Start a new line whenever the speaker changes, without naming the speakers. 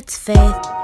it's faith.